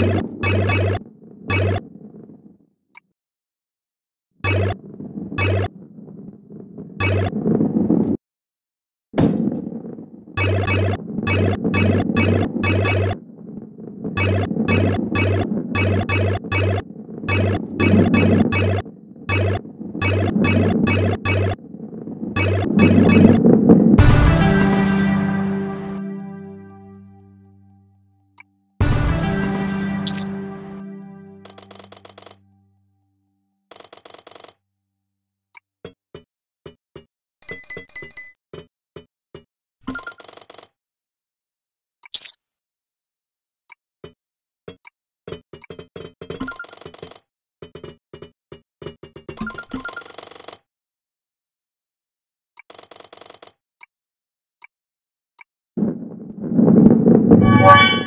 you Bye.